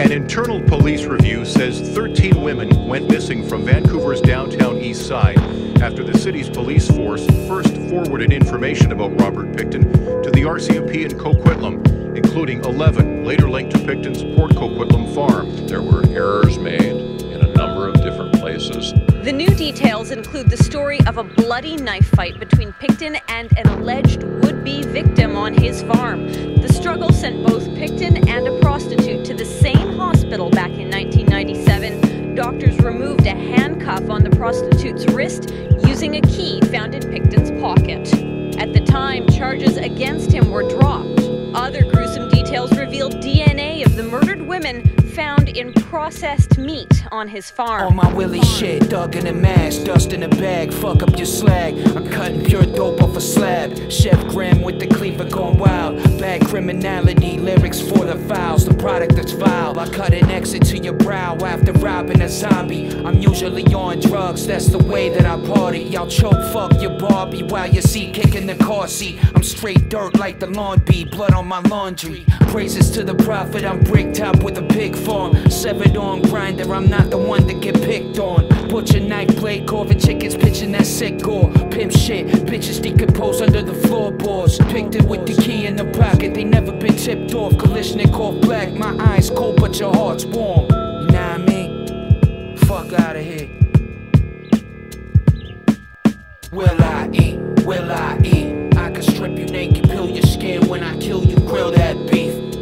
An internal police review says 13 women went missing from Vancouver's downtown east side after the city's police force first forwarded information about Robert Pickton to the RCMP in Coquitlam, including 11 later linked to Pickton's Port Coquitlam farm. There were errors made places. The new details include the story of a bloody knife fight between Pickton and an alleged would be victim on his farm. The struggle sent both Pickton and a prostitute to the same hospital back in 1997. Doctors removed a handcuff on the prostitute's wrist using a key found in Pickton's pocket. At the time, charges against him were dropped. Other found in processed meat on his farm. On my willy shit, dug in a mash, dust in a bag, fuck up your slag. I'm cutting pure dope off a slab. Chef Graham with the cleaver going wild. Bad criminality, lyrics for the files, the product that's vile. I cut an exit to your brow after robbing a zombie. I'm usually on drugs, that's the way that I party. Y'all choke fuck your Barbie while you see kicking the car seat. I'm straight dirt like the lawn bee, blood on my laundry. Praises to the prophet, I'm brick top with a big farm. Severed on grinder, I'm not the one to get picked on. Butcher knife blade, carving chickens, pitching that sick gore. Pimp shit, bitches decompose under the floorboards. Picked it with the key in the pocket, they never been tipped off. Kalashnikov black, my eyes cold, but your heart's warm. You know what I mean? Fuck out of here. Will I eat? Will I eat? I can strip you naked, peel your skin when I kill you, grill that beef.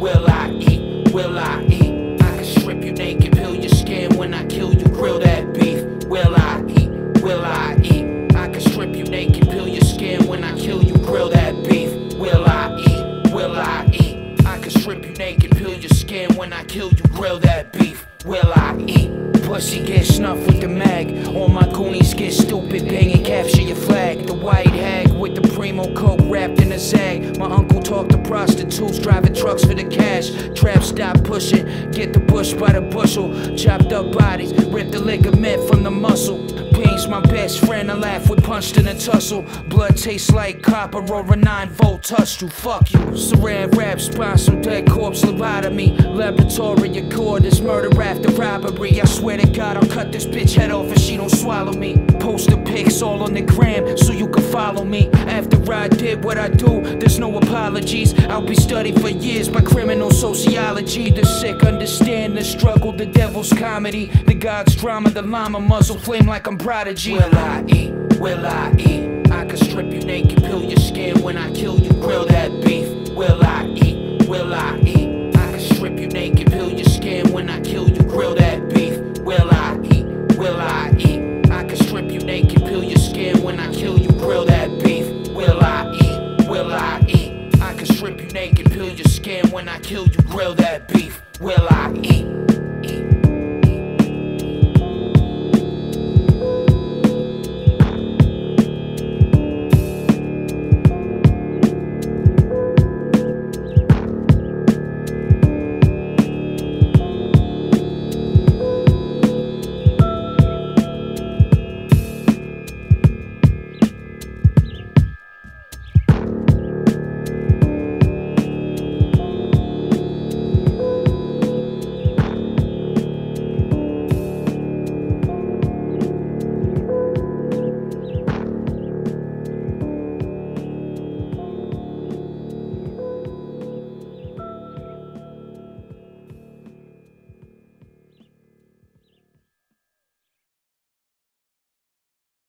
Will I eat? Will I eat? I can strip you naked, peel your skin when I kill you, grill that beef. Will I eat? Will I eat? I can strip you naked, peel your skin when I kill you, grill that beef. Will I eat? Will I eat? I can strip you naked, peel your skin when I kill you, grill that beef. Will I eat? Pussy get snuffed with the mag. All my goonies get stupid, bang and capture your flag. The white hag with the primo coke wrapped in a zag. My uncle talked to prostitutes, driving for the cash. Trap stop pushing, get the bush by the bushel. Chopped up bodies, rip the ligament from the muscle. My best friend, I laugh with punched in a tussle. Blood tastes like copper or a 9 volt tussle. Fuck you. Saran wrap, spawn some dead corpse lobotomy. Laboratory accord this murder after robbery. I swear to God, I'll cut this bitch head off if she don't swallow me. Post the pics all on the gram so you can follow me. After I did what I do, there's no apologies. I'll be studied for years by criminal sociology. The sick understand the struggle, the devil's comedy. The God's drama, the llama muzzle flame like I'm prodigy. Will I eat? Will I eat? I can strip you naked, peel your skin when I kill you, grill that beef. Will I eat? Will I eat? I can strip you naked, peel your skin when I kill you, grill that beef. Will I eat? Will I eat? I can strip you naked, peel your skin when I kill you, grill that beef. Will I eat? Will I eat? I can strip you naked, peel your skin when I kill you, grill that beef. Will I eat?